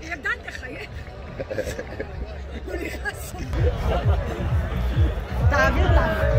ידעת חייך. הוא נכנס. תעביר לך.